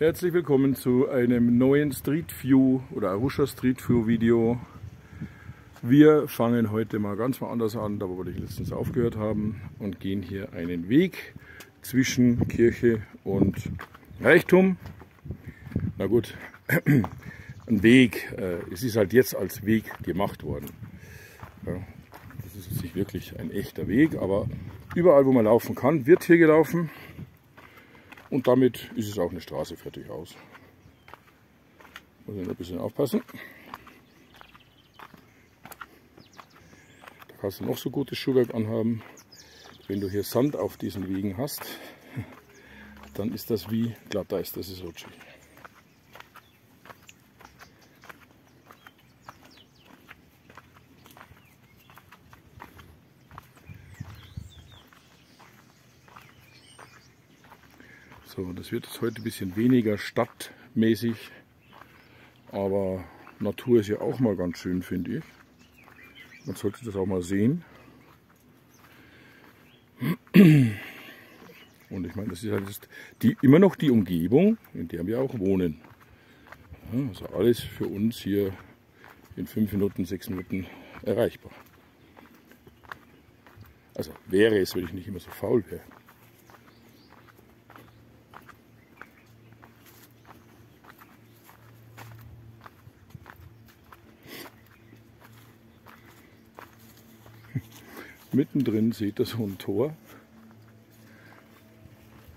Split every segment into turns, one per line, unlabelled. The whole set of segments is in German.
Herzlich willkommen zu einem neuen Street View oder Arusha Street View Video. Wir fangen heute mal ganz mal anders an, da wo wir letztens aufgehört haben und gehen hier einen Weg zwischen Kirche und Reichtum. Na gut, ein Weg, äh, es ist halt jetzt als Weg gemacht worden. Das ist jetzt nicht wirklich ein echter Weg, aber überall wo man laufen kann, wird hier gelaufen. Und damit ist es auch eine Straße fertig aus. Muss ich ein bisschen aufpassen. Da kannst du noch so gutes Schuhwerk anhaben. Wenn du hier Sand auf diesen Wegen hast, dann ist das wie Glatteis, das ist rutschig. So, das wird jetzt heute ein bisschen weniger stadtmäßig, aber Natur ist ja auch mal ganz schön, finde ich. Man sollte das auch mal sehen. Und ich meine, das ist halt die, immer noch die Umgebung, in der wir auch wohnen. also alles für uns hier in fünf Minuten, sechs Minuten erreichbar. Also wäre es, wenn ich nicht immer so faul wäre. Mittendrin seht ihr so ein Tor.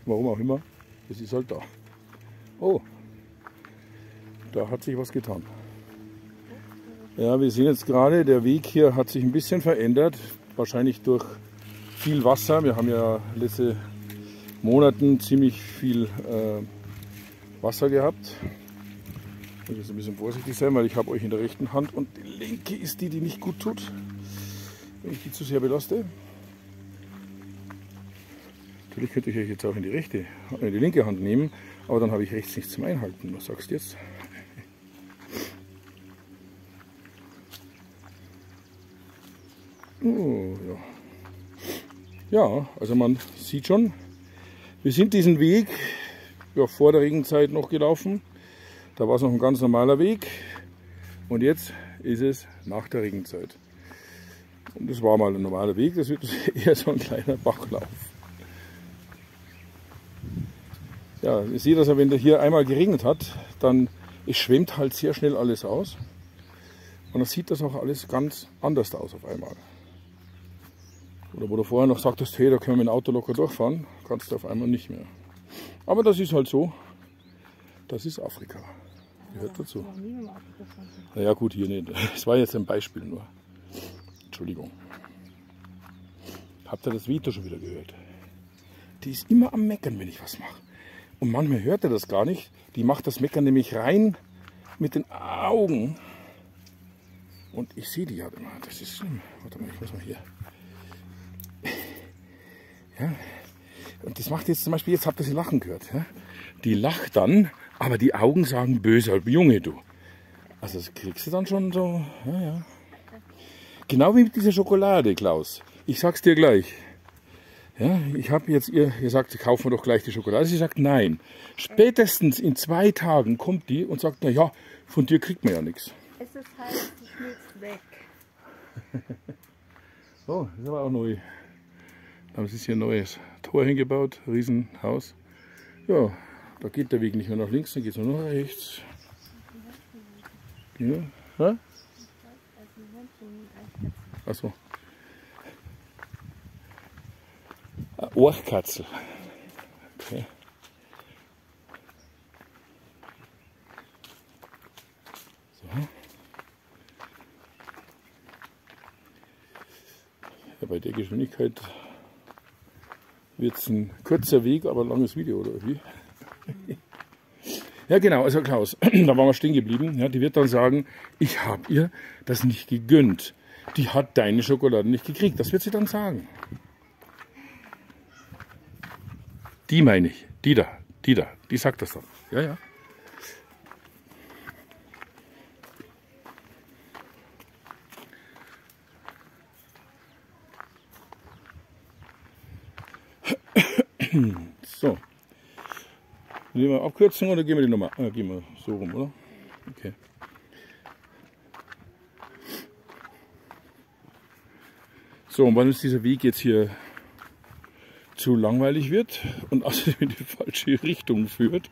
Warum auch immer. Es ist halt da. Oh, da hat sich was getan. Ja, wir sehen jetzt gerade, der Weg hier hat sich ein bisschen verändert. Wahrscheinlich durch viel Wasser. Wir haben ja letzte Monaten ziemlich viel äh, Wasser gehabt. Ich muss jetzt ein bisschen vorsichtig sein, weil ich habe euch in der rechten Hand und die linke ist die, die nicht gut tut wenn ich die zu sehr belaste. Natürlich könnte ich euch jetzt auch in die rechte, in die linke Hand nehmen, aber dann habe ich rechts nichts zum Einhalten. Was sagst du jetzt? Oh, ja. ja, also man sieht schon, wir sind diesen Weg ja, vor der Regenzeit noch gelaufen. Da war es noch ein ganz normaler Weg und jetzt ist es nach der Regenzeit. Und das war mal ein normaler Weg, das wird eher so ein kleiner Bachlauf. Ja, ihr seht also, wenn da hier einmal geregnet hat, dann schwemmt halt sehr schnell alles aus. Und dann sieht das auch alles ganz anders aus auf einmal. Oder wo du vorher noch sagtest, hey, da können wir mit dem Auto locker durchfahren, kannst du auf einmal nicht mehr. Aber das ist halt so. Das ist Afrika. Gehört dazu. Naja gut, hier nicht. Es war jetzt ein Beispiel nur. Entschuldigung. Habt ihr das Vito schon wieder gehört? Die ist immer am Meckern, wenn ich was mache. Und manchmal hört er das gar nicht. Die macht das Meckern nämlich rein mit den Augen. Und ich sehe die halt immer. Das ist schlimm. Warte mal, ich muss mal hier. Ja. Und das macht jetzt zum Beispiel, jetzt habt ihr sie lachen gehört. Ja? Die lacht dann, aber die Augen sagen böse, Junge, du. Also das kriegst du dann schon so, ja, ja. Genau wie mit dieser Schokolade, Klaus. Ich sag's dir gleich. Ja, ich habe jetzt ihr gesagt, kaufen wir doch gleich die Schokolade. Sie sagt nein. Spätestens in zwei Tagen kommt die und sagt, na ja, von dir kriegt man ja nichts.
Es ist heiß, die schmilzt weg.
oh, das ist aber auch neu. Da ist hier ein neues Tor hingebaut, Riesenhaus. Ja, da geht der Weg nicht mehr nach links, dann geht es nur nach rechts. Ja, ja? Achso. Ohrkatzel. Okay. So. Ja, bei der Geschwindigkeit wird es ein kurzer Weg, aber ein langes Video, oder wie? Ja, genau, also Klaus, da waren wir stehen geblieben. Ja, die wird dann sagen, ich habe ihr das nicht gegönnt. Die hat deine Schokolade nicht gekriegt. Das wird sie dann sagen. Die meine ich. Die da. Die da. Die sagt das dann. Ja, ja. So. Nehmen wir Abkürzung oder gehen wir die Nummer? Ah, gehen wir so rum, oder? Okay. So, und wann uns dieser Weg jetzt hier zu langweilig wird und außerdem in die falsche Richtung führt,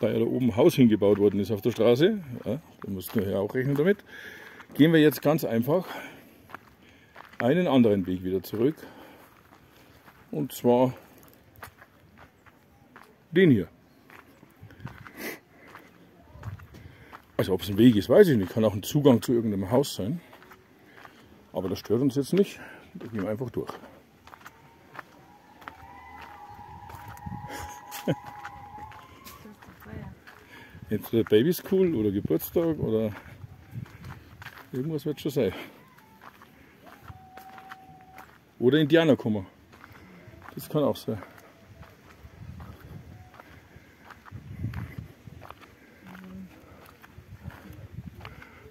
da ja da oben ein Haus hingebaut worden ist auf der Straße, ja, da musst du ja auch rechnen damit, gehen wir jetzt ganz einfach einen anderen Weg wieder zurück. Und zwar den hier. Also ob es ein Weg ist, weiß ich nicht. Kann auch ein Zugang zu irgendeinem Haus sein. Aber das stört uns jetzt nicht. Da gehen einfach durch. Entweder Babyschool oder Geburtstag oder irgendwas wird schon sein. Oder Indianerkummer. Das kann auch sein.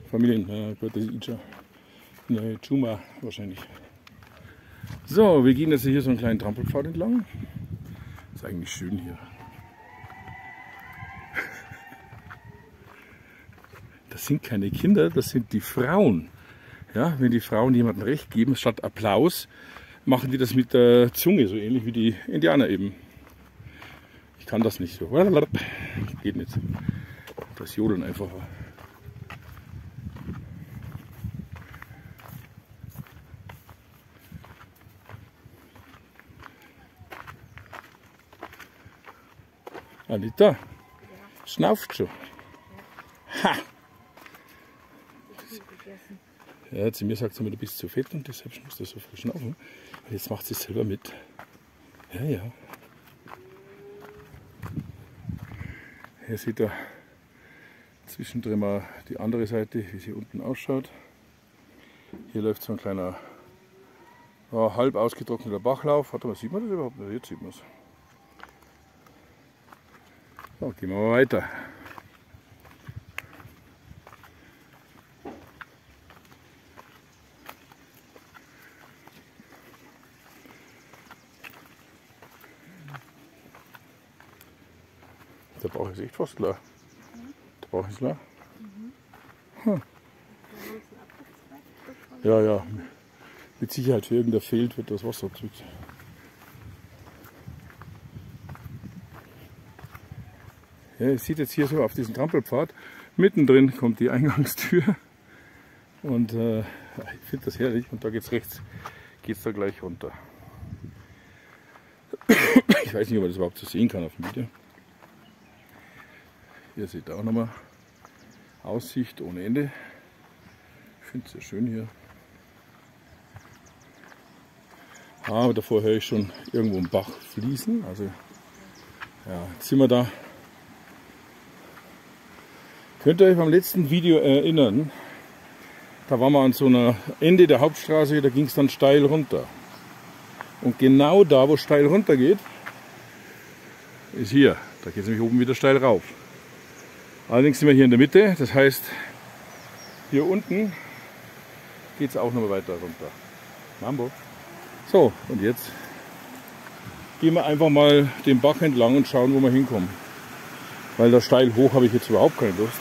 Familien, ja gut, das ist Ija. Ne, Chuma wahrscheinlich. So, wir gehen jetzt hier so einen kleinen Trampelpfad entlang. Ist eigentlich schön hier. Das sind keine Kinder, das sind die Frauen. Ja, wenn die Frauen jemandem Recht geben, statt Applaus, machen die das mit der Zunge, so ähnlich wie die Indianer eben. Ich kann das nicht so. Geht nicht. Das Jodeln einfacher. Anita, schnauft schon. Ha! Ja, zu mir sagt sie immer, du bist zu fett und deshalb musst du so viel schnaufen. Und jetzt macht sie es selber mit. Ja, ja. Hier sieht er zwischendrin mal die andere Seite, wie sie unten ausschaut. Hier läuft so ein kleiner ja, halb ausgetrockneter Bachlauf. Warte mal, sieht man das überhaupt? Jetzt sieht man es. So, gehen wir mal weiter. Der Bauch ist echt fast leer. Der Bauch ist leer. Hm. Ja, ja. Mit Sicherheit, wenn irgendein fehlt, wird das Wasser drückt. Ja, ihr seht jetzt hier so auf diesem Trampelpfad, mittendrin kommt die Eingangstür. Und äh, ich finde das herrlich. Und da geht's rechts, geht's da gleich runter. Ich weiß nicht, ob man das überhaupt so sehen kann auf dem Video. Hier seht ihr auch nochmal Aussicht ohne Ende. Ich finde es sehr schön hier. Ah, aber davor höre ich schon irgendwo einen Bach fließen. Also ja, jetzt sind wir da Könnt ihr euch beim letzten Video erinnern? Da waren wir an so einer Ende der Hauptstraße, da ging es dann steil runter. Und genau da, wo es steil runter geht, ist hier. Da geht es nämlich oben wieder steil rauf. Allerdings sind wir hier in der Mitte, das heißt, hier unten geht es auch noch weiter runter. Mambo. So, und jetzt gehen wir einfach mal den Bach entlang und schauen, wo wir hinkommen. Weil da steil hoch habe ich jetzt überhaupt keine Lust.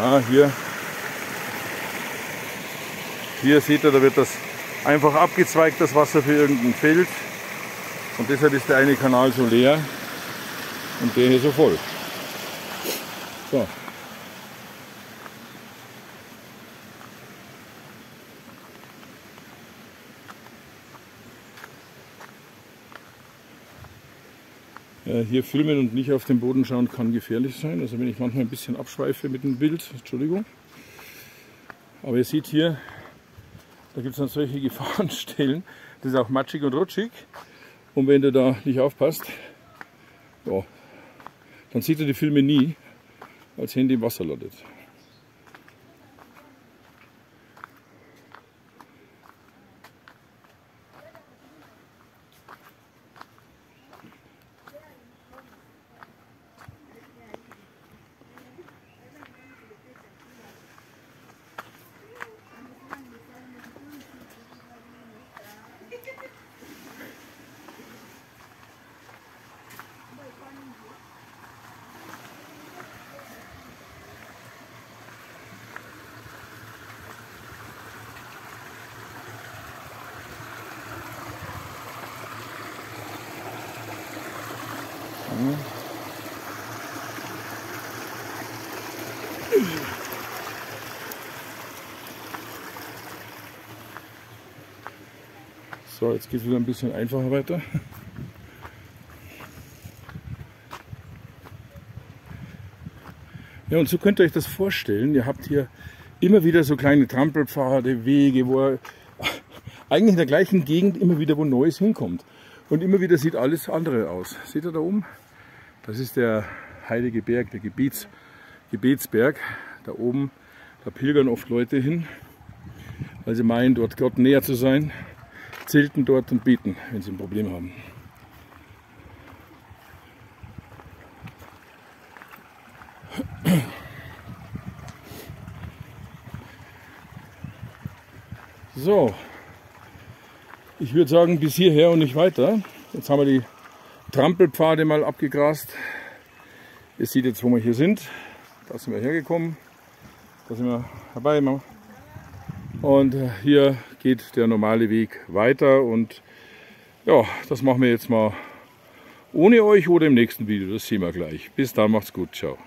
Ah, hier. Hier seht ihr, da wird das einfach abgezweigt, das Wasser für irgendein Feld. Und deshalb ist der eine Kanal so leer und der hier so voll. So. Hier filmen und nicht auf den Boden schauen kann gefährlich sein. Also wenn ich manchmal ein bisschen abschweife mit dem Bild, Entschuldigung. Aber ihr seht hier, da gibt es dann solche Gefahrenstellen. Das ist auch matschig und rutschig. Und wenn du da nicht aufpasst, ja, dann sieht er die Filme nie, als Handy im Wasser landet. So, jetzt geht es wieder ein bisschen einfacher weiter. Ja, und so könnt ihr euch das vorstellen. Ihr habt hier immer wieder so kleine Trampelpfade, Wege, wo ihr eigentlich in der gleichen Gegend immer wieder wo Neues hinkommt. Und immer wieder sieht alles andere aus. Seht ihr da oben? Das ist der Heilige Berg, der Gebets, Gebetsberg. Da oben, da pilgern oft Leute hin, weil sie meinen, dort Gott näher zu sein, zelten dort und beten, wenn sie ein Problem haben. So, ich würde sagen bis hierher und nicht weiter. Jetzt haben wir die Trampelpfade mal abgegrast. Ihr seht jetzt, wo wir hier sind. Da sind wir hergekommen. Da sind wir herbei. Und hier geht der normale Weg weiter. Und ja, das machen wir jetzt mal ohne euch oder im nächsten Video. Das sehen wir gleich. Bis dann, macht's gut. Ciao.